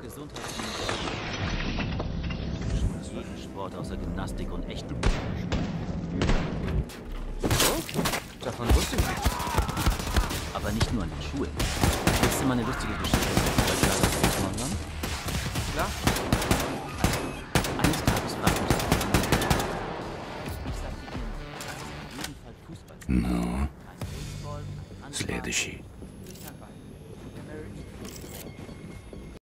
Gesundheitsminister. Jeden Sport außer Gymnastik und echten. Oh, davon wusste ich nicht. Aber nicht nur an den Schulen. Willst du mal eine lustige Geschichte erzählen? Soll ich das mal hören? Klar. Eines Tages fragte mich Ich sagte следующий.